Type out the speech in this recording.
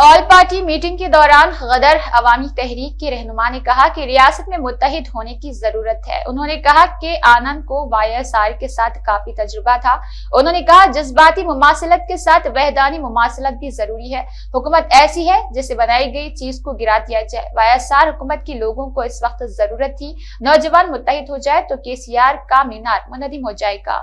All party meeting के दौरान गदर अवामी तहरीक के रहनुमा ने कहा कि रियासत में मुतहद होने की ज़रूरत है। उन्होंने कहा कि आनंद को वाईएसआर के साथ काफ़ी तजुर्बा था। उन्होंने कहा, जज्बाती मुमासलत के साथ वहदानी मुमासलत भी ज़रूरी है। हुकूमत ऐसी है जिसे बनाई गई चीज़ को गिरा दिया जाए। वाईएसआर हुकूमत की लोगों को इस वक्त ज़रूरत थी। नौजवान मुतहद हो जाए तो के का मीनार मुनदिम हो जाएगा।